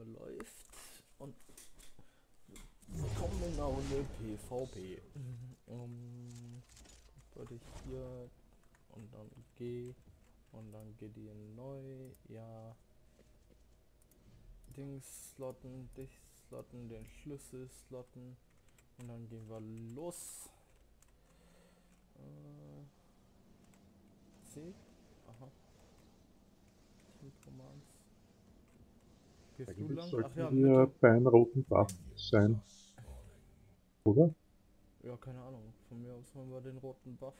Aufnahme läuft und willkommen in der Runde PvP. Um, wollte ich hier und dann G und dann Gideon neu, ja. Dings slotten, dich slotten, den Schlüssel slotten und dann gehen wir los. Äh, C? Aha. Team Commands. Gehst du Eigentlich lang? sollten Ach ja, wir Mitte. bei einem roten Buff sein. Oder? Ja, keine Ahnung. Von mir aus haben wir den roten Buff.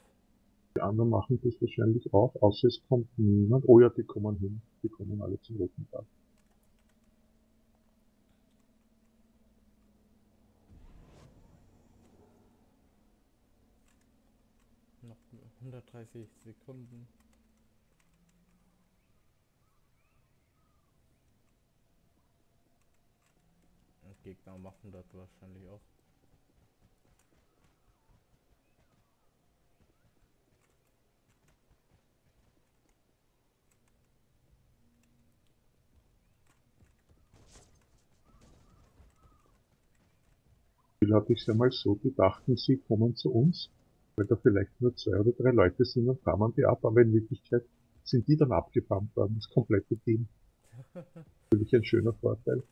Die anderen machen das wahrscheinlich auch, außer es kommt niemand. Oh ja, die kommen hin. Die kommen alle zum roten Buff. Noch 130 Sekunden. Gegner machen das wahrscheinlich auch. Hatte ich es einmal so, die dachten, sie kommen zu uns, weil da vielleicht nur zwei oder drei Leute sind und farmen die ab, aber in Wirklichkeit sind die dann abgefarmt worden, das komplette Team. Natürlich ein schöner Vorteil.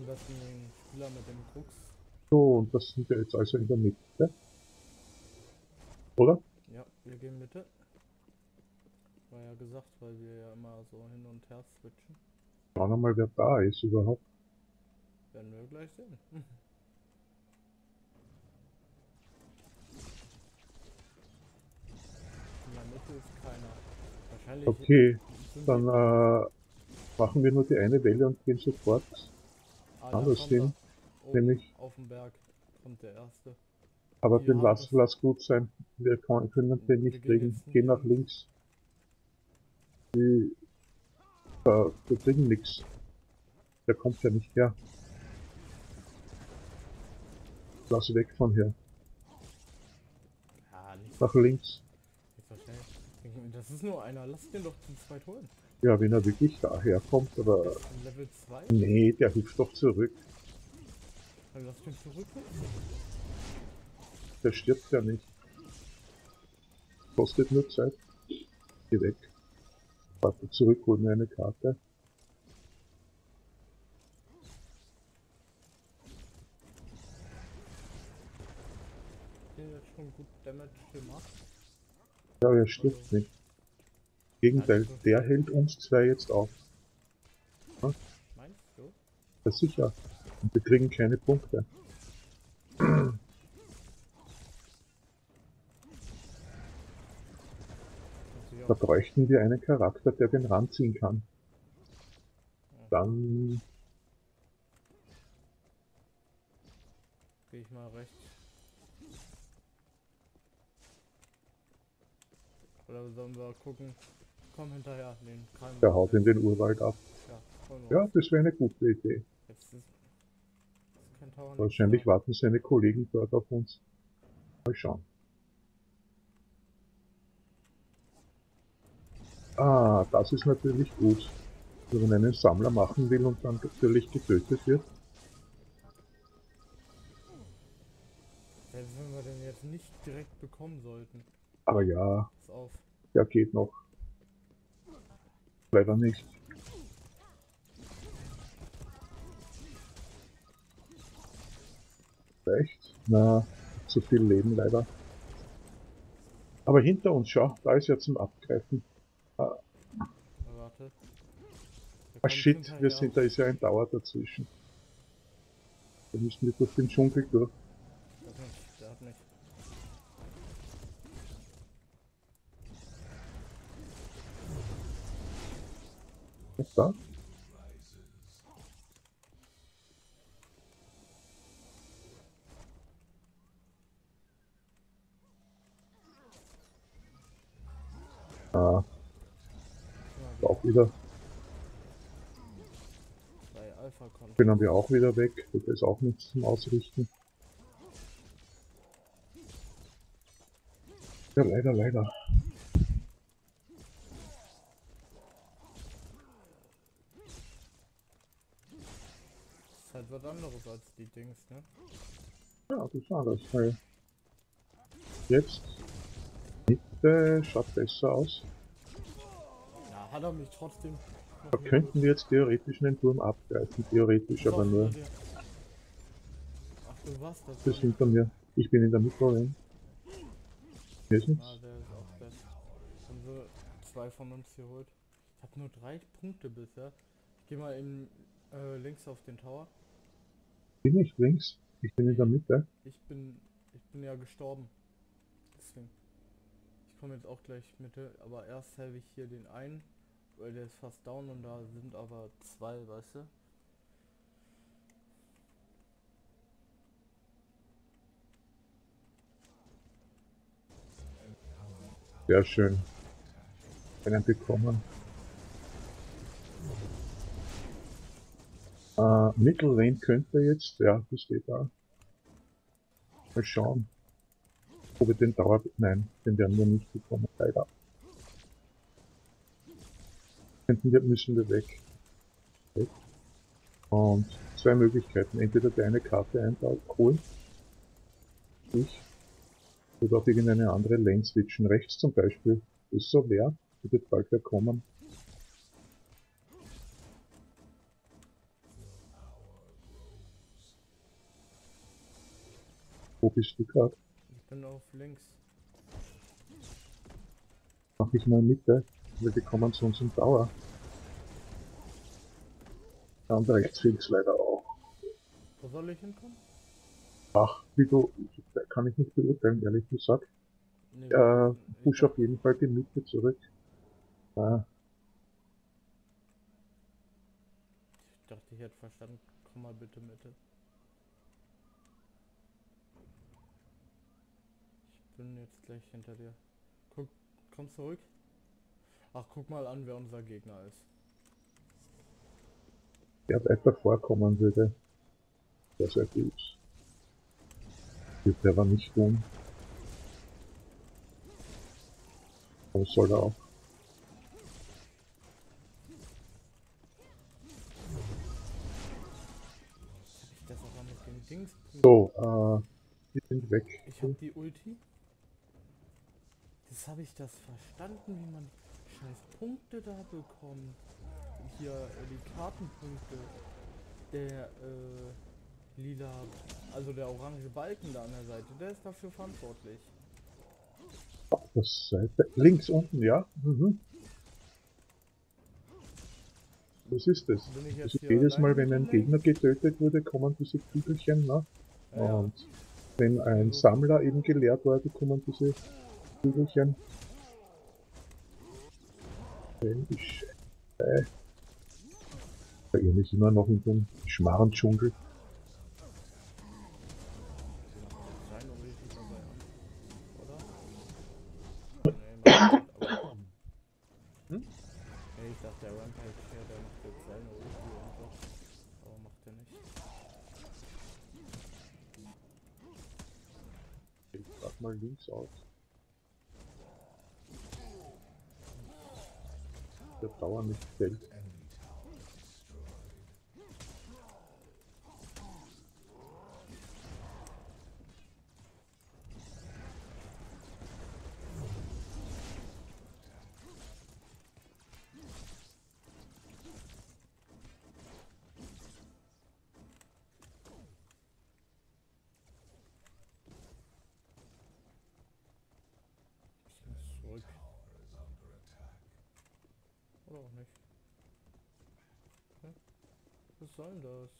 Am besten den Spieler mit dem Krux. So, und das sind wir jetzt also in der Mitte. Oder? Ja, wir gehen Mitte. War ja gesagt, weil wir ja immer so hin und her switchen. Schauen wir mal, wer da ist überhaupt. Werden wir gleich sehen. In der Mitte ist keiner. Wahrscheinlich Okay, dann äh, machen wir nur die eine Welle und gehen sofort. Anders er. Oben nämlich- Auf dem Berg kommt der erste. Aber Ja, den lass, das- lass gut sein. Wir können den nicht kriegen. Geh nach links. Die, da, wir kriegen nix. Der kommt ja nicht her. Lass weg von hier. Ja, Nach links. Das ist nur einer. Lass den doch zu zweit holen. Ja, wenn er wirklich daher kommt, aber Der in Level 2. nee, der hüpft doch zurück. Dann lass den zurück. Der stirbt ja nicht. Kostet nur Zeit. Geh weg. Warte zurück, hol mir eine Karte. Den jetzt schon gut Damage gemacht. Ja, er stirbt nicht. Gegenteil, der hält uns zwei jetzt auf. Meinst du? Ja, sicher. Und wir kriegen keine Punkte. Ja Da bräuchten wir einen Charakter, der den ranziehen kann. Dann Gehe ich mal rechts. Oder sollen wir gucken? Komm hinterher, den kann der haut in den Urwald ab. Ja, Ja, das wäre eine gute Idee. Jetzt ist, ist Wahrscheinlich war. warten seine Kollegen dort auf uns. Mal schauen. Ah, das ist natürlich gut. Wenn man einen Sammler machen will und dann natürlich getötet wird. Selbst wenn wir den jetzt nicht direkt bekommen sollten. Aber ja, Pass auf. der geht noch. Leider nicht. Recht? Na, zu viel Leben leider. Aber hinter uns, schau, da ist ja zum Abgreifen. Warte. Der Ah shit, wir sind, da ist ja ein Dauer dazwischen. Da müssen wir durch den Dschungel durch. Der hat nicht. Der hat nicht. Da? Ah, auch wieder. Bei Alpha kann. Können wir auch wieder weg. Das ist auch nichts zum Ausrichten. Ja, leider, leider. Das ist was anderes als die Dings, ne? Ja, das ist anders. Weil jetzt Mitte schaut besser aus. Ja, hat er mich trotzdem. Da könnten wir jetzt theoretisch einen Turm abgreifen. Theoretisch, aber nur. Ach, du warst das. Das ist hinter mir. Ich bin in der Mitte. rein. Hier ist nichts. Ah, der ist auch dead. Haben wir zwei von uns geholt. Ich habe nur drei Punkte bisher. Ich gehe mal in äh, links auf den Tower. Bin ich links. Ich bin in der Mitte. Ich bin ich bin ja gestorben. Deswegen. Ich komme jetzt auch gleich Mitte, aber erst helfe ich hier den einen, weil der ist fast down und da sind aber zwei, weißt du? Sehr schön. Einen bekommen. Äh, Mittellane könnte jetzt, ja, das steht da. Mal schauen. Ob wir den Dauer, nein, den werden wir nicht bekommen, leider. Könnten müssen wir weg. weg. Und zwei Möglichkeiten, entweder deine Karte einholen, ich, oder auf irgendeine andere Lane switchen. Rechts zum Beispiel ist so leer, wird bald wieder kommen. Wo bist du gerade? Ich bin auf links. Mach ich mal Mitte, weil wir kommen zu unserem Dauer. Und rechts fehlt leider auch. Wo soll ich hinkommen? Ach, wie du, kann ich nicht beurteilen, ehrlich gesagt. Nee, Äh, push auf jeden Fall die Mitte zurück. Äh, Ich dachte, ich hätte verstanden. Komm mal bitte Mitte. Ich bin jetzt gleich hinter dir. Guck, komm zurück. Ach, guck mal an, wer unser Gegner ist. der weiter vorkommen würde. Sehr, sehr gut. Der aber nicht tun. Aber soll er auch. Ich das aber mit den Dings. So, äh, die sind weg. Ich hab die Ulti. Das habe ich das verstanden, wie man scheiß Punkte da bekommt. Hier äh, die Kartenpunkte. Der äh, lila, also der orange Balken da an der Seite, der ist dafür verantwortlich. Der Seite. Links unten, ja. Mhm. Was ist das? Jetzt Also jedes Mal, wenn ein Gegner getötet wurde, kommen diese Kügelchen, ne? Ja, ja. Und wenn ein Also- Sammler eben geleert wurde, kommen diese Kügelchen. Ich äh, verirre mich immer noch in den Schmarrendschungel. Sein Ulti dabei an. Oder? Nee, macht nicht, aber- Hm? Nee, ich dachte, der Rampage hier, der macht jetzt seine Ulti und so. Aber macht er nicht. Ich frag mal links aus. Der Dauer nicht fällt. Ich muss zurück. Oder auch nicht. Hä? Was soll das?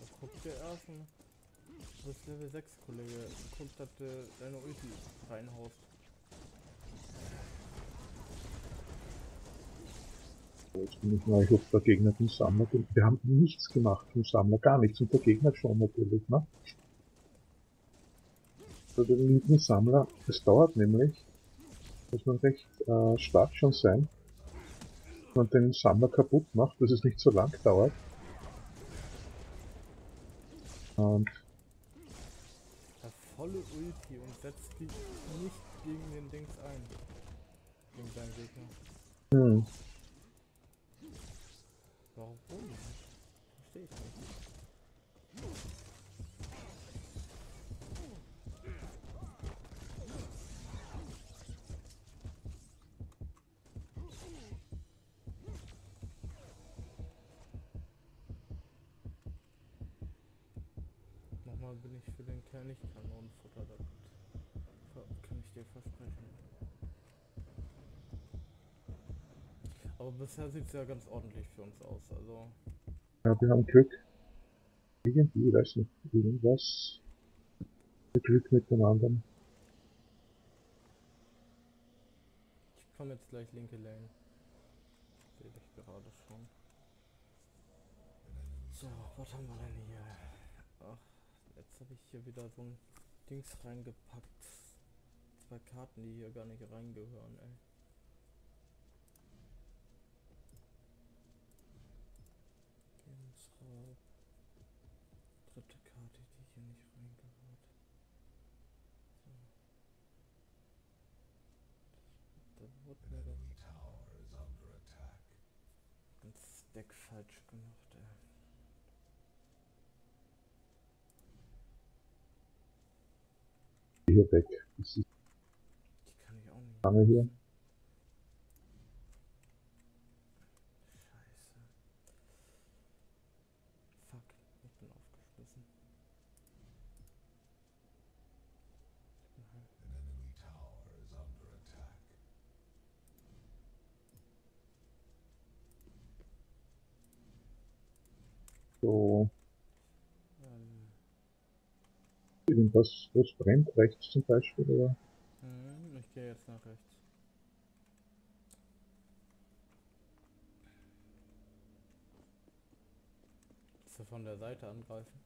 Da guckt der ersten. Du bist Level 6, Kollege. Guck, dass du deine Ulti reinhaust. Jetzt bin ich mal, ob der Gegner den Sammler, wir haben nichts gemacht vom Sammler, gar nichts, und der Gegner schon natürlich, ne? Für den linken Sammler, es dauert nämlich, muss man recht äh, stark schon sein, man den Summer kaputt macht, dass es nicht so lang dauert. Und Der volle Ulti und setzt die nicht gegen den Dings ein. Gegen seinen Gegner. hm, Warum? Verstehe ich nicht. Nochmal bin ich für den Kerl nicht Kanonenfutter, das kann ich dir versprechen. Aber bisher sieht es ja ganz ordentlich für uns aus, also ja, wir haben Glück. Irgendwie, weiß nicht, irgendwas. Glück mit dem anderen. Ich komme jetzt gleich linke Lane. Sehe ich gerade schon. So, was haben wir denn hier? Ach, jetzt habe ich hier wieder so ein Dings reingepackt. Zwei Karten, die hier gar nicht reingehören, ey. Unsere dritte Karte, die hier nicht reingehört. So. Da wurde mir das ganz Deck falsch gemacht, ey. Hier weg. Das ist Die kann ich auch nicht. lange hier. Scheiße. Fuck, ich bin aufgeschmissen. So, ähm, irgendwas, was brennt, rechts zum Beispiel, oder? hm, ich gehe jetzt nach rechts. Von der Seite angreifen?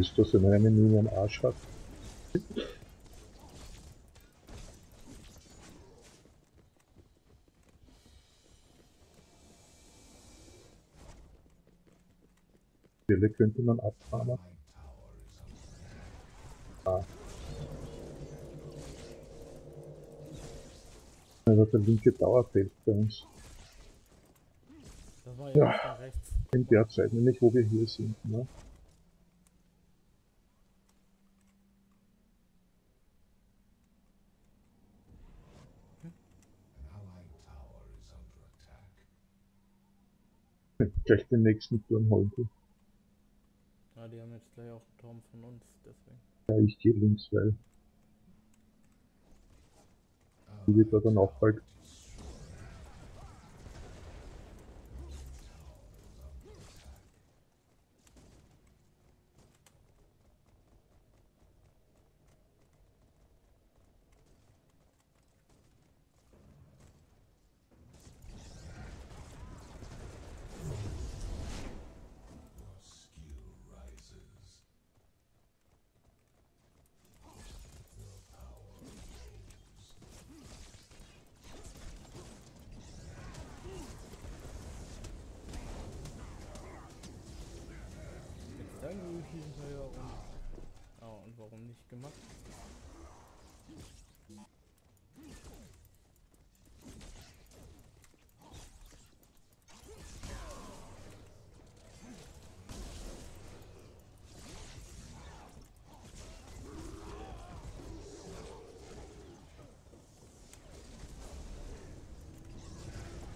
Ist das, wenn eine Mine einen Arsch hat? Stelle könnte man abfahren. Ah. Also der linke Tower fehlt bei uns. Ja. rechts. In der Zeit, nämlich wo wir hier sind. Ne? Gleich den nächsten Turm holen. wir. Ja, die haben jetzt gleich auch einen Turm von uns, deswegen. Ja, ich gehe links, weil die wird da dann auch bald.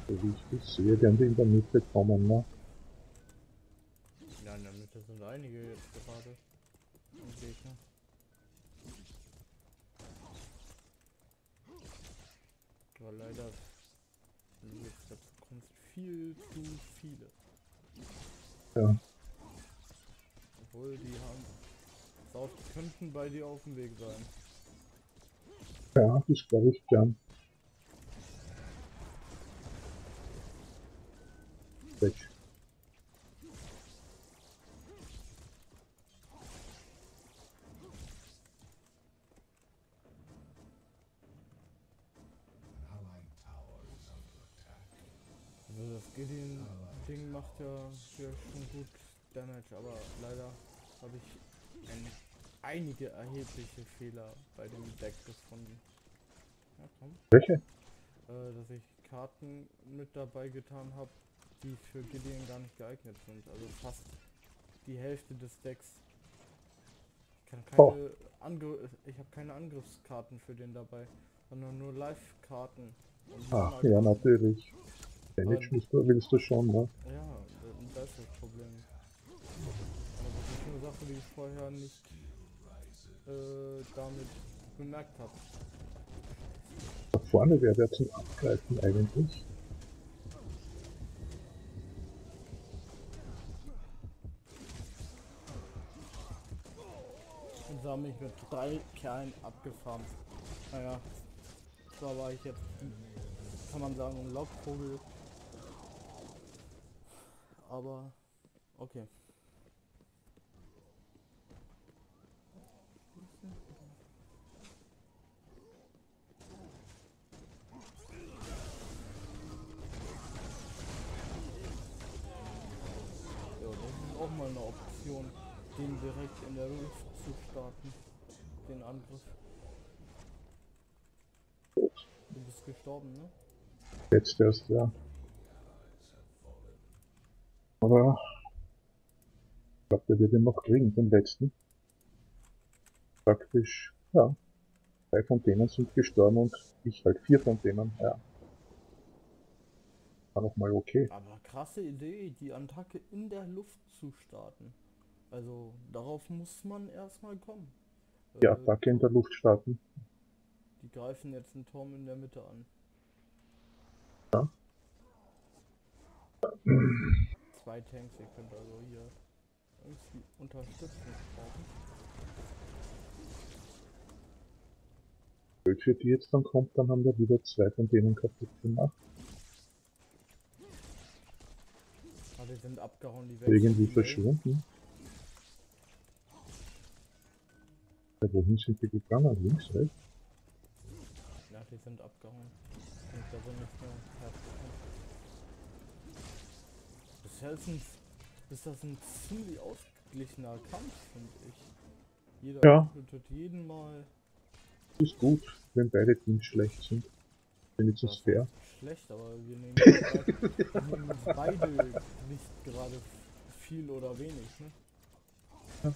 So wie ich das sehe, die haben die in der Mitte kommen, ne? Ja, in der Mitte sind einige jetzt gerade. Gegner. War leider in letzter Zukunft viel zu viele. Ja. Obwohl die haben. Sauf könnten bei dir auf dem Weg sein. Ja, das glaube ich gern. Einige erhebliche Fehler bei dem Deck gefunden. Ja, komm. Welche? Äh, dass ich Karten mit dabei getan habe, die für Gideon gar nicht geeignet sind. Also fast die Hälfte des Decks. Ich kann keine Oh. Angr ich habe keine Angriffskarten für den dabei, sondern nur Live-Karten. Ach ja, natürlich. Damage musst du, willst du schon, ne? Ja, da- das ist das Problem. Aber das ist eine Sache, die ich vorher nicht äh, damit bemerkt habe. Da vorne wäre der zum Abgreifen eigentlich. Und da mich mit drei Kerlen abgefahren. Naja, zwar war ich jetzt, kann man sagen, ein Laubvogel. Aber, okay. Ja, das ist auch mal eine Option, den direkt in der Luft zu starten. Den Angriff. Du bist gestorben, ne? Jetzt erst, ja. Aber ich glaube, der wird ihn noch kriegen, den letzten. Praktisch, ja. Drei von denen sind gestorben und ich halt vier von denen, ja. War noch mal okay. Aber krasse Idee, die Attacke in der Luft zu starten. Also darauf muss man erstmal kommen. Die Äh, Attacke in der Luft starten. Die greifen jetzt einen Turm in der Mitte an. Ja. Zwei Tanks, ihr könnt also hier irgendwie Unterstützung brauchen. Für die jetzt dann kommt, dann haben wir wieder zwei von denen kaputt gemacht. Aber die sind abgehauen, die Irgendwie die Lane. verschwunden. Ja, wohin sind die gegangen? Links, rechts? Ja, die sind abgehauen. Und da sind nicht mehr hergekommen. Bisher ist, ein, ist das ein ziemlich ausgeglichener Kampf, finde ich. Jeder Ja. tötet jeden Mal. Ist gut, wenn beide Teams schlecht sind. Wenigstens Das fair. ist Schlecht, aber wir nehmen, wir nehmen beide nicht gerade viel oder wenig, ne?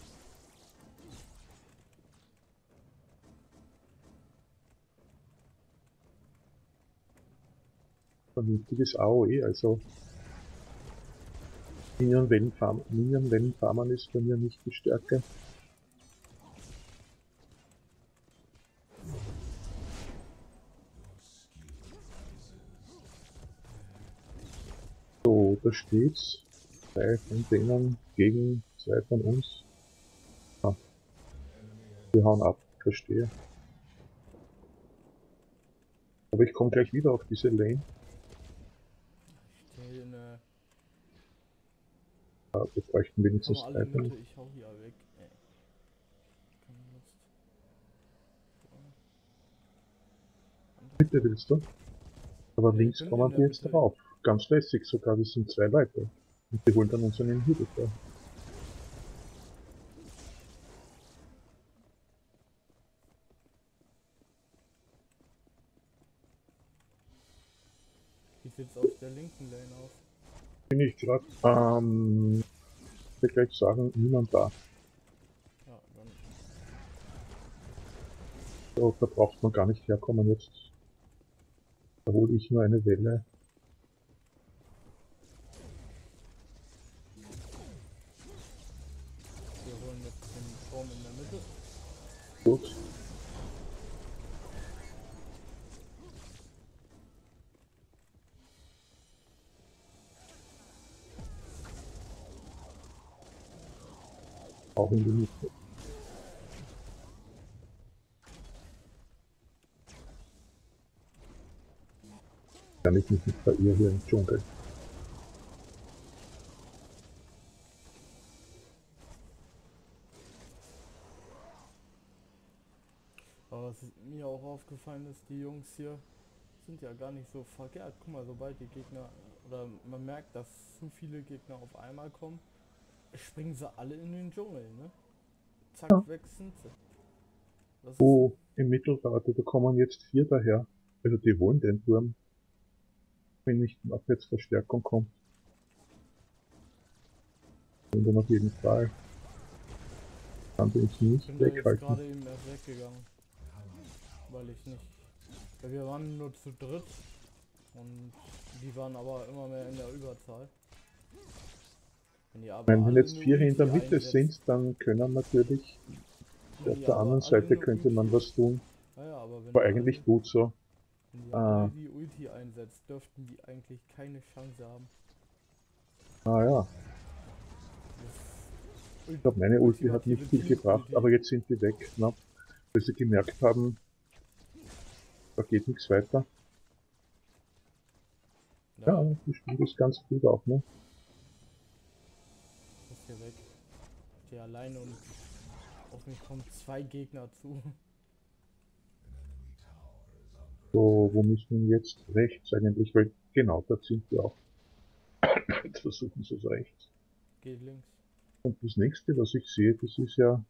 Vernünftiges AOE, also Minion Wellenfarm, Minion ist bei mir nicht die Stärke. So, da steht's. Zwei von denen gegen zwei von uns. Ah. Wir hauen ab, verstehe. Aber ich komme gleich wieder auf diese Lane. Ich in. Ja, wir bräuchten wenigstens drei Mitte, ich hau hier weg. Ey. Mitte willst du? Aber links kommen der jetzt drauf. Ganz lässig sogar, das sind zwei Leute. Und die holen dann unseren Inhibitor. Wie sieht's auf der linken Lane aus? Bin ich gerade, ähm, ich will gleich sagen, niemand da. Ja, dann. So, da braucht man gar nicht herkommen jetzt. Da hole ich nur eine Welle. angeguckt. Auch in genug. Kann ich mich nicht bei ihr hier im Dschungel. Mir auch aufgefallen ist, die Jungs hier sind ja gar nicht so verkehrt. Guck mal, sobald die Gegner, oder man merkt, dass zu viele Gegner auf einmal kommen, springen sie alle in den Dschungel, ne? Zack, Ja. weg sind sie. Das Oh, im Mittelrate, da kommen jetzt vier daher. Also die wollen den Turm. Wenn nicht ab jetzt Verstärkung kommt. Und dann auf jeden Fall. Kann wir uns ich nicht bin gerade eben erst weggegangen. Weil ich nicht. Ja, wir waren nur zu dritt. Und die waren aber immer mehr in der Überzahl. Wenn, Wenn alle jetzt vier Ulti Mitte sind, dann können natürlich, auf der anderen Seite könnte man was tun. Ja, ja, aber wenn War eigentlich gut so. Wenn die Ah. die Ulti einsetzt, dürften die eigentlich keine Chance haben. Ah ja, ich glaube meine Ulti hat nicht viel gebracht, aber jetzt sind die weg, knapp. Weil sie gemerkt haben, da geht nichts weiter. Ja, Ja, die spielt das ganz gut auch, ne? ist hier weg. Ich stehe alleine und auf mich kommen zwei Gegner zu. So, wo müssen wir jetzt? Rechts eigentlich, weil genau, da sind wir auch. Jetzt versuchen sie es rechts. Geht links. Und das nächste, was ich sehe, das ist ja.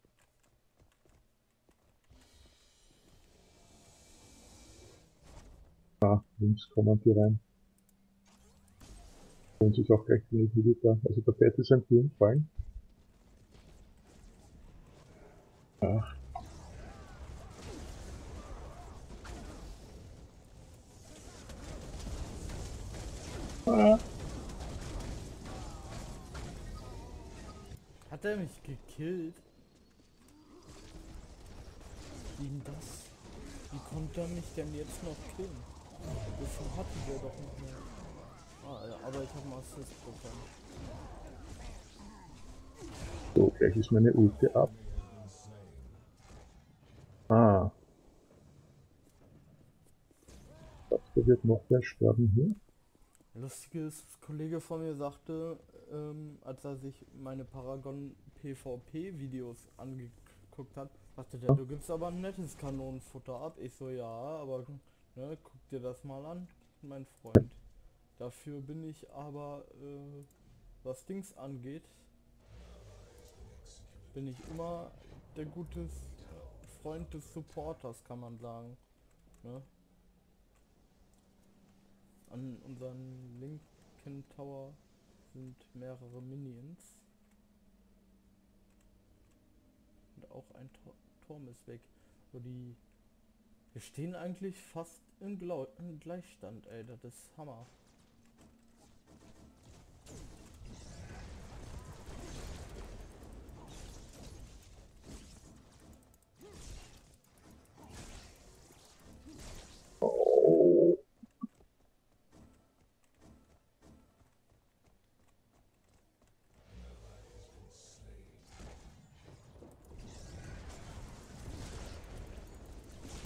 Ah, links kommen die rein. Und sich auch gleich die Militär. Also der Bett ist ein Turm fallen. Ah. Hat er mich gekillt? Wie denn das? Wie konnte er mich denn jetzt noch killen? Bevor hatte der doch nicht mehr. Ah, aber ich habe einen Assist bekommen. So, gleich ist meine Ulti ab. Ah. Da wird noch wer sterben hier. Lustige ist, ein Kollege von mir sagte, ähm, als er sich meine Paragon PvP Videos angeguckt hat, sagte der, du gibst aber ein nettes Kanonenfutter ab. Ich so, ja, aber ne, guck dir das mal an, mein Freund. Dafür bin ich aber, äh, was Dings angeht, bin ich immer der gute Freund des Supporters, kann man sagen. Ne? An unseren linken Tower sind mehrere Minions. Und auch ein Tor Turm ist weg. Wo die. Wir stehen eigentlich fast im, Gleichstand, ey. Das ist Hammer.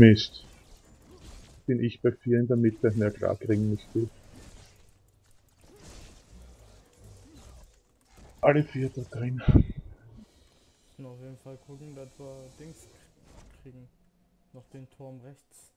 Mist. Bin ich bei vier in der Mitte? Na klar, kriegen nicht gut. Alle vier da drin. Auf jeden Fall gucken, dass wir Dings kriegen. Noch den Turm rechts.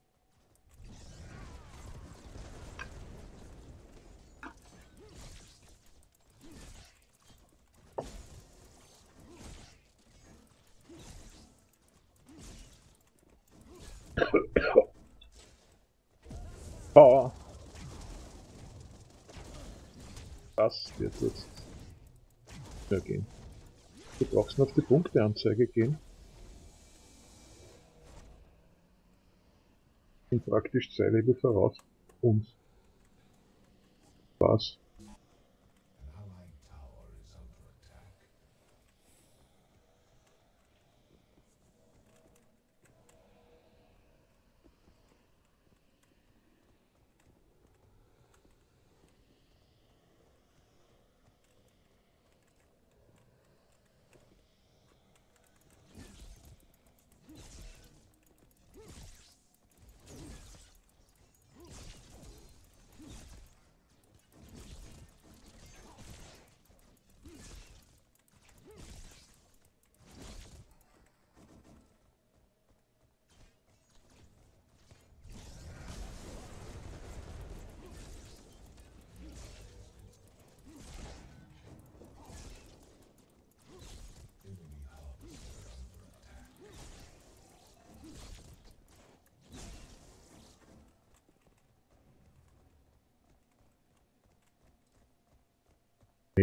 Oh. Das wird jetzt mehr gehen. Du brauchst nur auf die Punkteanzeige gehen. Und praktisch zwei Level voraus uns. Was?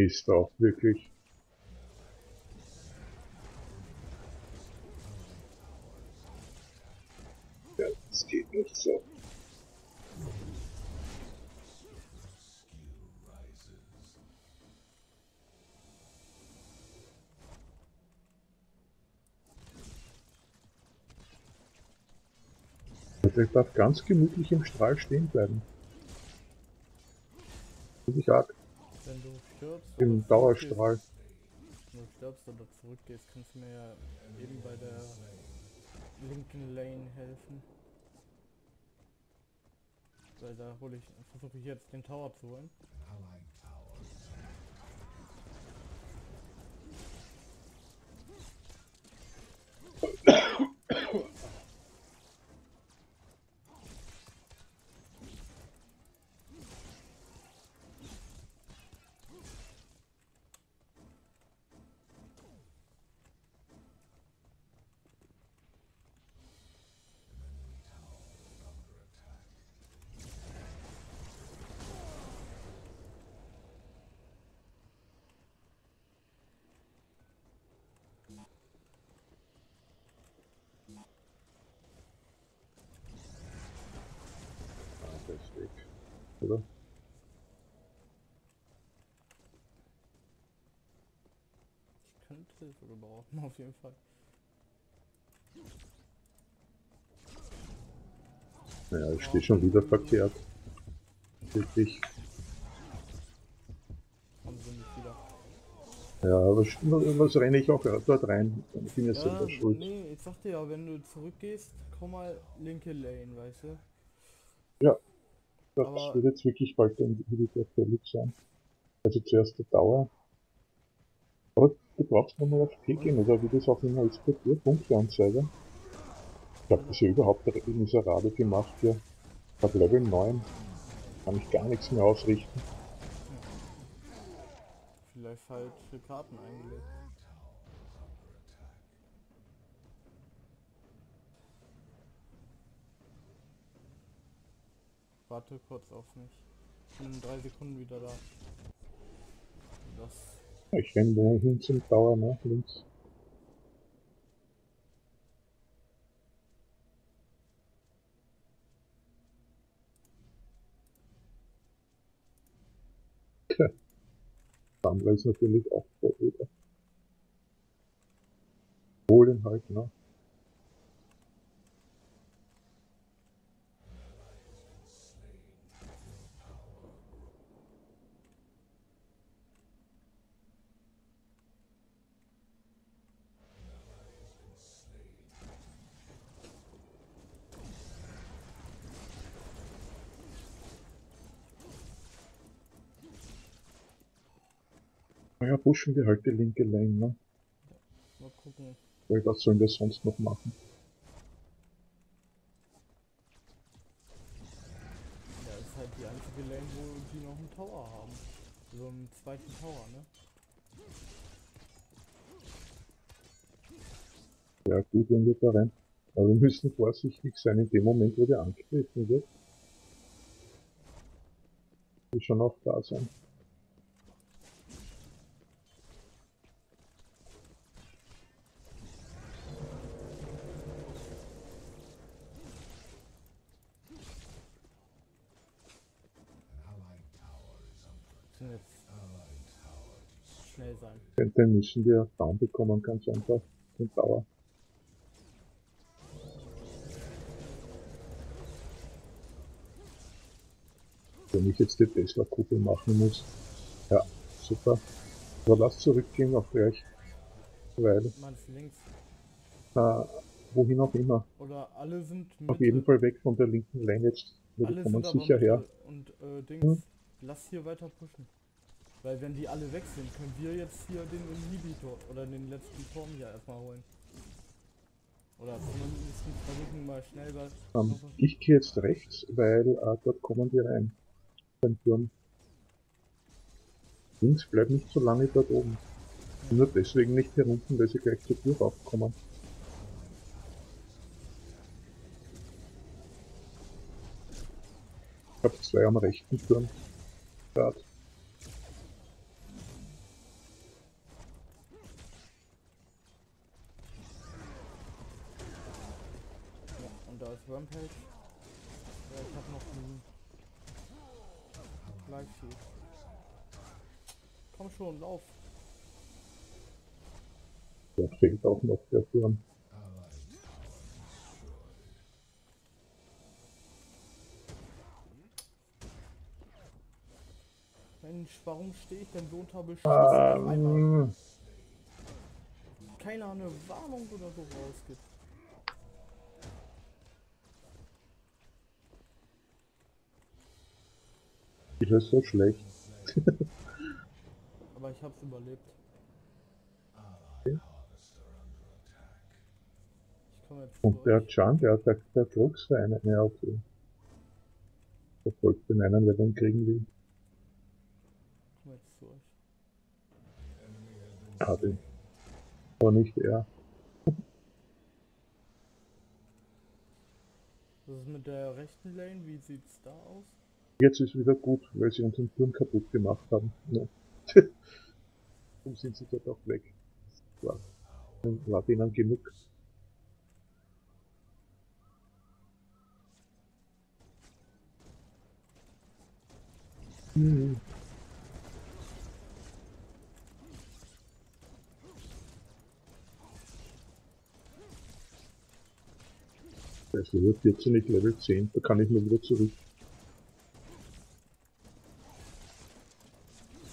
Ist auch wirklich. Ja, das geht nicht so. Ich darf ganz gemütlich im Strahl stehen bleiben. Ich arg. Im Dauerstrahl. Wenn du stirbst oder zurückgehst, kannst du mir ja eben bei der linken Lane helfen. Weil da hole ich, versuche ich jetzt den Tower zu holen. Ah, der ist weg. Oder? Ich könnte Hilfe gebrauchen, auf jeden Fall. Naja, ich stehe schon wieder verkehrt. Wirklich. Haben sie nicht wieder. Ja, aber sch- was renne ich auch dort rein? Ich bin ja selber schuld. nee, ich sagte ja, wenn du zurückgehst, komm mal linke Lane, weißt du? Das aber- wird jetzt wirklich bald dann wieder fällig sein. Also zuerst der Dauer. Aber du brauchst nochmal auf T gehen, oder wie das auch immer ist bei dir, Punkteanzeige. Ich habe das ja überhaupt miserabel gemacht hier. Hab Level 9. Kann ich gar nichts mehr ausrichten. Vielleicht falsche Karten eingelegt. Warte kurz auf mich. Ich bin in drei Sekunden wieder da. Das. Ich renne hin zum Dauer, ne? Links. Tja. Andere ist natürlich auch der Öder. Holen halt, ne? Naja, pushen wir halt die linke Lane, ne? Mal gucken. Weil was sollen wir sonst noch machen? Ja, ist halt die einzige Lane, wo die noch einen Tower haben. So einen zweiten Tower, ne? Ja gut, wenn wir da rein. Aber wir müssen vorsichtig sein in dem Moment, wo der angegriffen wird. Die schon auch da sein. Müssen jetzt schnell sein. Denn den müssen wir down bekommen, ganz einfach. Den Dauer. Wenn ich jetzt die Tesla-Kugel machen muss. Ja, super. Aber lass zurückgehen auf gleich. Weil, äh, wohin auch immer. Oder alle sind Auf jeden Fall weg von der linken Lane jetzt. Wir kommen sicher her. Und äh, Dings, Hm. lass hier weiter pushen. Weil wenn die alle weg sind, können wir jetzt hier den Inhibitor oder den letzten Turm hier erstmal holen. Oder zumindest versuchen mal schnell was. Ähm, noch was- ich gehe jetzt rechts, weil äh, dort kommen wir rein. Beim Turm. Links bleibt nicht so lange dort oben. Nur deswegen nicht hier unten, weil sie gleich zur Tür raufkommen. Ich habe zwei am rechten Turm. Grad. Ist Rampage. Ja, ich hab noch ein Live Feed. Komm schon, lauf. Da fehlt auch noch der Turm. Mensch, warum stehe ich denn so unter Beschuss? Ähm, Keiner eine Warnung oder so rausgibt. Ist es so schlecht? Aber ich hab's überlebt. Ich jetzt Und der durch. Chan, der, der, der Drucksverein, ja okay. Verfolgt den einen, der den kriegen will. Ich durch. Ah, den. Aber nicht er. Was ist mit der rechten Lane? Wie sieht's da aus? Jetzt ist wieder gut, weil sie unseren Turm kaputt gemacht haben. Ja. Darum sind sie dort auch weg. War, war denen genug. Hm. Ist Level 14, nicht Level 10. Da kann ich nur wieder zurück.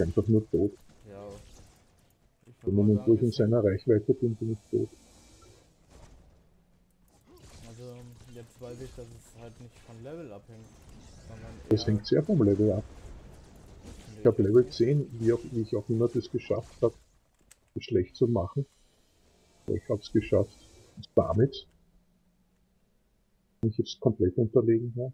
Einfach nur tot. Ja. Im Moment, wo ich in seiner Reichweite bin, bin ich tot. also jetzt weiß ich, dass es halt nicht von Level abhängt. Sondern eher hängt sehr vom Level ab. Ich habe Level Effekte. 10, wie, auch, wie ich auch immer das geschafft habe, das schlecht zu machen. Aber ich habe es geschafft. Damit bin ich jetzt komplett unterlegen. Ja.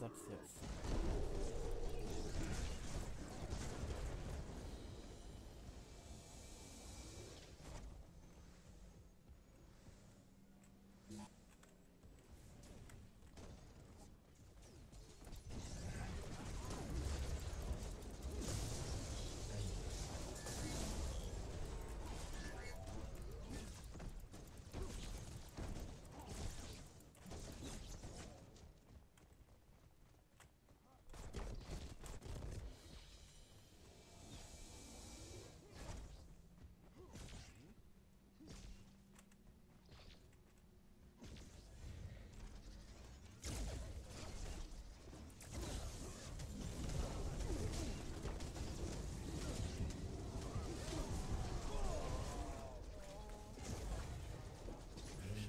Und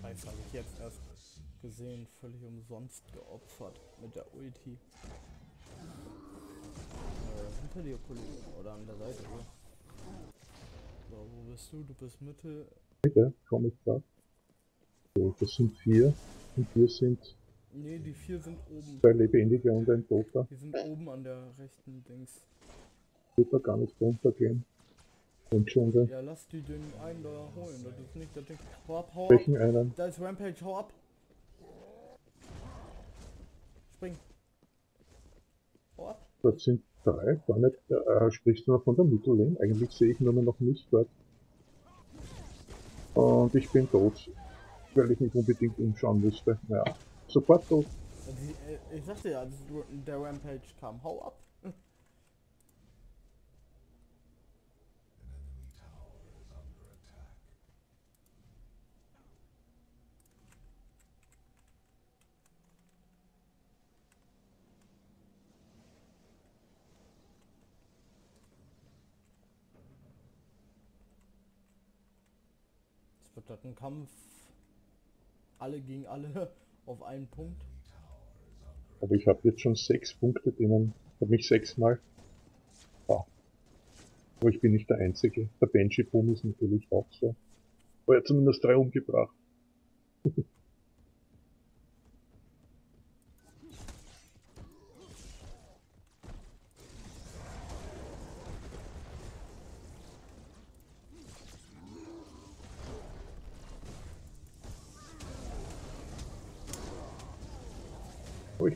Scheiße, habe ich jetzt erst gesehen, völlig umsonst geopfert mit der Ulti. Äh, hinter dir, Kollege. Oder an der Seite, oder? So, wo bist du? Du bist Mitte. Bitte, komm ich da. So, das sind vier. Und wir sind Nee, die vier sind oben. zwei Lebendige und ein Toter. Die sind oben an der rechten Dings. Wird da gar nicht runtergehen. Den Dschungel. Ja, lass die den einen da holen. Das ist nicht der Ding. Hau ab, hau ab. Welchen einen? Da ist Rampage, hau ab. Spring. Hau ab. Das sind drei. Gar nicht, äh, sprichst du noch von der Mittellane? Eigentlich sehe ich nur noch nicht dort. Und ich bin tot. Weil ich mich unbedingt umschauen musste. Ja. Sofort tot. Die, äh, ich sagte ja, als du- der Rampage kam. Hau ab. Ein Kampf. Alle gegen alle auf einen Punkt. Aber ich habe jetzt schon sechs Punkte drinnen. Habe mich sechsmal. Ja. Aber ich bin nicht der Einzige. Der Benji Boom ist natürlich auch so. Aber er hat zumindest drei umgebracht.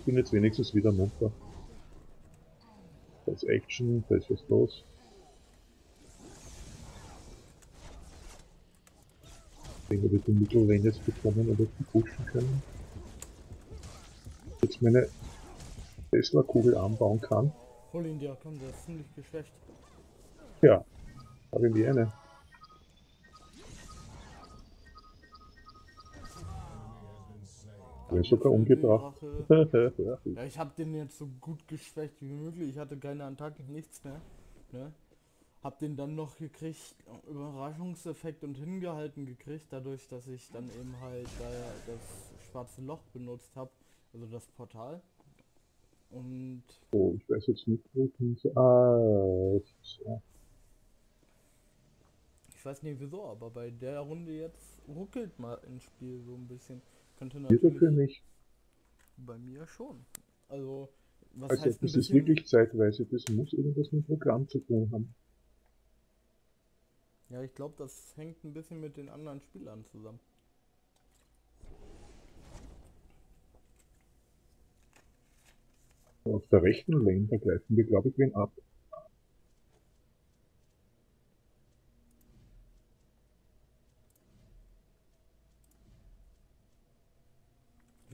bin jetzt wenigstens wieder munter. Da ist Action, da ist was los. Ich denke, wir die Mittellane jetzt bekommen oder die pushen können. Jetzt meine Tesla-Kugel anbauen kann. Hol ihn dir, komm, der ist ziemlich geschwächt. Ja, habe ich mir eine. Ist sogar umgebracht. Ja, Ja, ich hab den jetzt so gut geschwächt wie möglich. Ich hatte keine Attacke, nichts mehr. Ne? Hab den dann noch gekriegt, Überraschungseffekt und hingehalten gekriegt, dadurch, dass ich dann eben halt da das schwarze Loch benutzt habe, also das Portal. Und oh, ich weiß jetzt nicht, wo ich soll. Ah, ist, ja. ich weiß nicht wieso, aber bei der Runde jetzt ruckelt mal ins Spiel so ein bisschen. Könnte Wieder für natürlich mich. bei mir schon. Also, was Also heißt das ist wirklich zeitweise, das muss irgendwas mit dem Programm zu tun haben. Ja, ich glaube, das hängt ein bisschen mit den anderen Spielern zusammen. Auf der rechten Lane, da greifen wir glaube ich wen ab.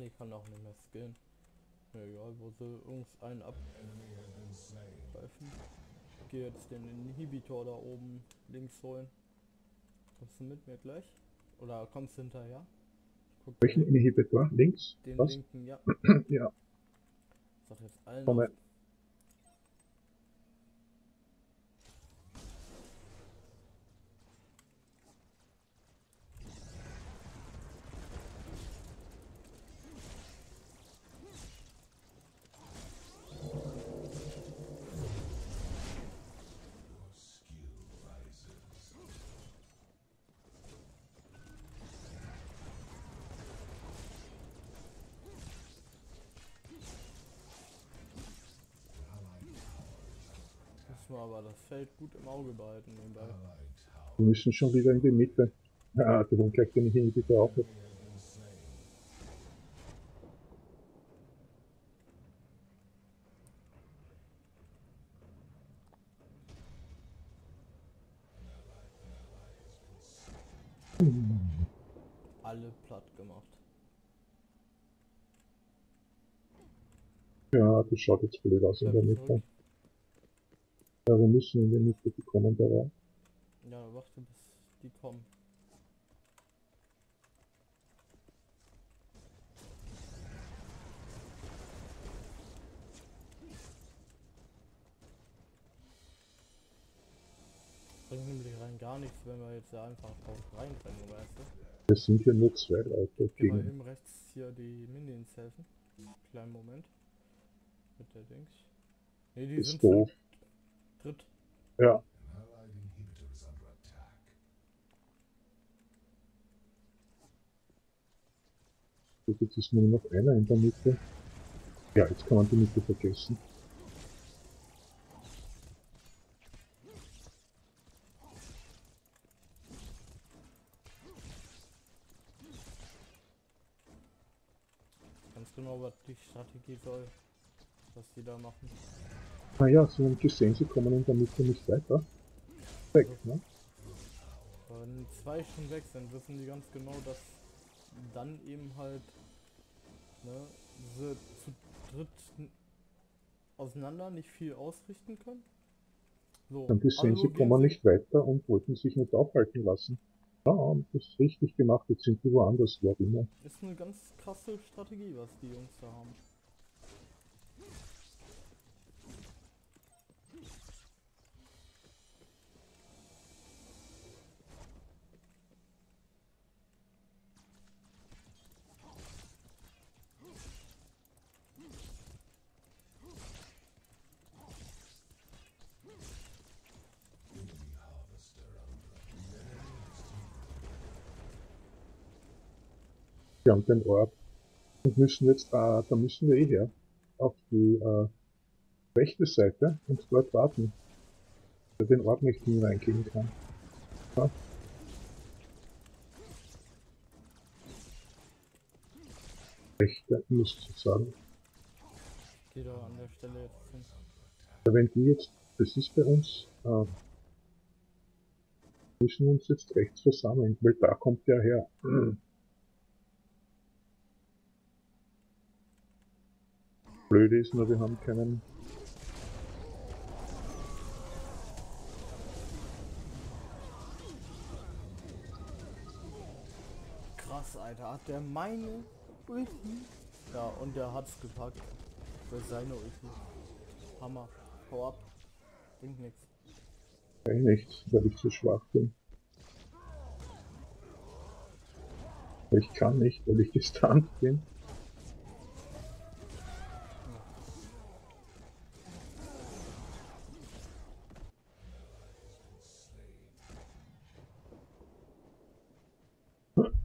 Ich kann auch nicht mehr skillen. Ja, egal, wo sie irgendeinen abgreifen. Ich gehe jetzt den Inhibitor da oben links holen. Kommst du mit mir gleich? Oder kommst du hinterher? Welchen Inhibitor? Links? den Was? linken, ja. Ja. Sag jetzt allen. Komme. auf- Müssen wir aber das Feld gut im Auge behalten nebenbei. Wir müssen schon wieder in die Mitte. Ah, die holen gleich den Inhibitor auf. Alle platt gemacht. Ja, das schaut jetzt blöd aus in der Mitte. Ja, wir müssen in die Mitte, die kommen da rein. Ja, warte bis die kommen. Bringt nämlich rein gar nichts, wenn wir jetzt da einfach drauf reinrennen, weißt du? Es sind hier nur zwei Leute Geh mal gegen. eben rechts hier die Minions helfen. Kleinen Moment. Mit der Dings. Ne, die Ist sind doof. Dritt. Ja, jetzt ist nur noch einer in der Mitte. Ja, jetzt kann man die Mitte vergessen. Ganz genau, was die Strategie soll. Was die da machen. Naja, Sie haben gesehen, sie kommen in der Mitte nicht weiter. Weg, ne? Wenn zwei schon weg sind, wissen die ganz genau, dass dann eben halt ne, sie zu dritt auseinander nicht viel ausrichten können. So, Haben gesehen, also sie kommen nicht weiter und wollten sich nicht aufhalten lassen. Ja, haben das richtig gemacht, jetzt sind die woanders, wo auch immer. Ist eine ganz krasse Strategie, was die Jungs da haben. Wir haben den Ort und müssen jetzt, äh, da müssen wir eh her, auf die äh, rechte Seite und dort warten. Weil den Ort nicht nie reingehen kann. Ja. Rechte, muss ich sagen. die da an der Stelle jetzt sind. Ja, wenn die jetzt, das ist bei uns, äh, müssen wir uns jetzt rechts versammeln, weil da kommt der her. Blöde ist nur, wir haben keinen, Krass, Alter. Hat der meine Ulti? Ja, und der hat's gepackt. Für seine Ulti. Hammer. Hau ab. Bringt nix. eh nichts, weil ich zu schwach bin. Ich kann nicht, weil ich gestunt bin.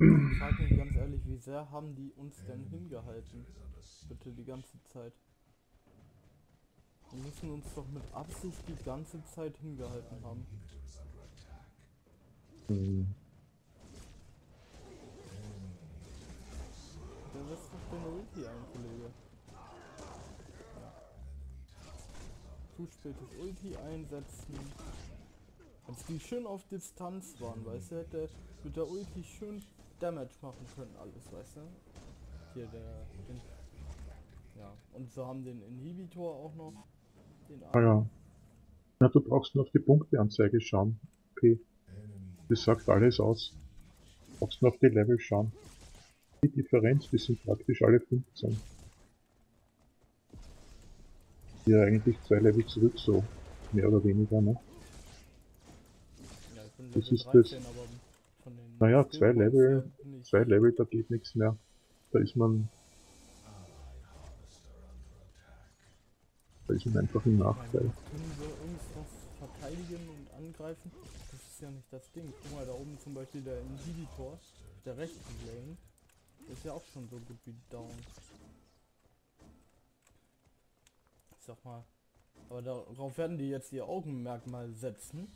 Ich frag mich ganz ehrlich, wie sehr haben die uns denn hingehalten? Bitte die ganze Zeit. Die müssen uns doch mit Absicht die ganze Zeit hingehalten haben. Hm, Der setzt doch deine Ulti ein, Kollege. Ja. Zu spätes Ulti einsetzen. Als die schön auf Distanz waren, weißt du, hätte mit der Ulti schön Damage machen können, alles, weißt du? Hier der. Den, ja, und so haben den Inhibitor auch noch. Den ah ja. Na, du brauchst nur auf die Punkteanzeige schauen. Okay. Das sagt alles aus. Du brauchst nur auf die Level schauen. Die Differenz, die sind praktisch alle 15. Hier eigentlich zwei Level zurück, so. Mehr oder weniger, ne? Ja, ich bin Das Level ist das- 13, aber von den Naja, zwei Level, zwei Level, da geht nichts mehr. Da ist man, da ist man einfach im Nachteil. können wir irgendwas verteidigen und angreifen? Das ist ja nicht das Ding. Guck mal, da oben zum Beispiel der Inhibitor, der rechten Lane, der ist ja auch schon so gut wie down. Ich sag mal, aber darauf werden die jetzt ihr Augenmerk mal setzen.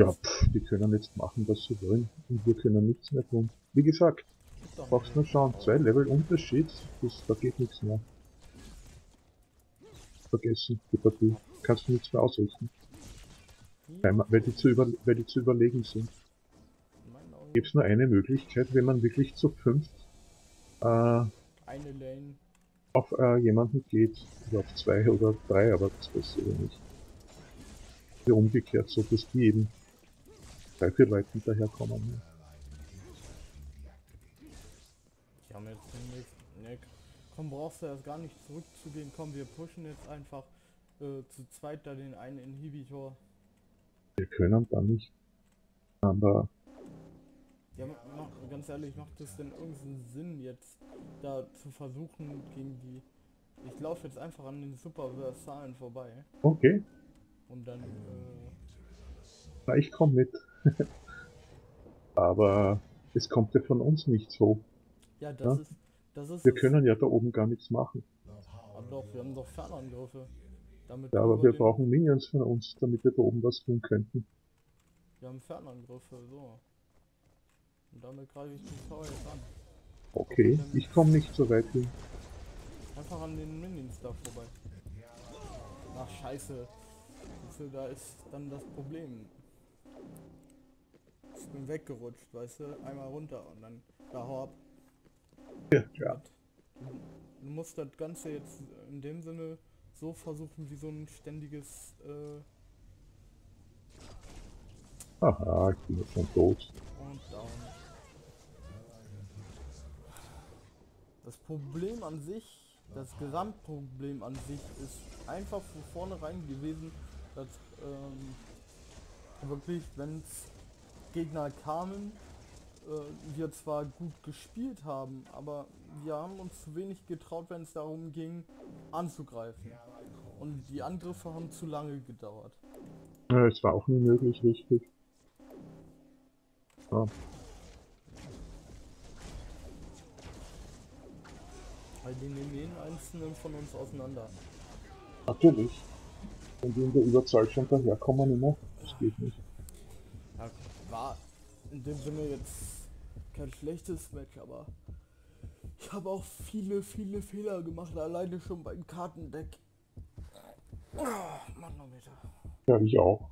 Ja, pff, die können jetzt machen, was sie wollen. Und wir können nichts mehr tun. Wie gesagt, brauchst mal nur schauen, zwei Level Unterschied, das, da geht nichts mehr. Vergessen, die Partie. Kannst du nichts mehr ausrichten, weil, weil, die zu über, weil die zu überlegen sind. Gibt es nur eine Möglichkeit, wenn man wirklich zu fünft äh, auf äh, jemanden geht, oder auf zwei oder drei, aber das passiert ja nicht. Hier umgekehrt, so dass die eben Leute hinterherkommen. Ne? Die haben jetzt den nächsten. Ne, komm, brauchst du erst gar nicht zurückzugehen. Komm, wir pushen jetzt einfach äh, zu zweit da den einen Inhibitor. Wir können da nicht. Aber Ja, ma- ma- ganz ehrlich, macht es denn irgendeinen Sinn jetzt da zu versuchen gegen die. Ich laufe jetzt einfach an den Superversalen vorbei okay, und dann. Äh, na, ich komme mit. aber es kommt ja von uns nichts hoch. ja, das Ja. ist. Das ist Wir können ja da oben gar nichts machen. Aber doch, wir haben doch Fernangriffe. Damit Ja, aber wir brauchen Minions von uns, damit wir da oben was tun könnten. Wir haben Fernangriffe, so. Und damit greife ich die Tower jetzt an. Okay, ich komme nicht so weit hin. Einfach an den Minions da vorbei. Ach scheiße. Da ist dann das Problem. Ich bin weggerutscht, weißt du? Einmal runter und dann da ab. Ja, ja. Du, musst das Ganze jetzt in dem Sinne so versuchen wie so ein ständiges äh, Aha, ich bin jetzt schon tot. und down. Das Problem an sich, das Gesamtproblem an sich ist einfach von vornherein gewesen, dass ähm, wirklich, wenn Gegner kamen, äh, wir zwar gut gespielt haben, aber wir haben uns zu wenig getraut, wenn es darum ging, anzugreifen. Und die Angriffe haben zu lange gedauert. Ja, es war auch nie möglich, richtig. Ja, Weil die nehmen jeden einzelnen von uns auseinander. natürlich. Wenn die in der Überzahl schon daherkommen immer, das geht nicht. In dem Sinne jetzt kein schlechtes Match, aber ich habe auch viele, viele Fehler gemacht, alleine schon beim Kartendeck. Oh, Manometer. Ja, ich auch.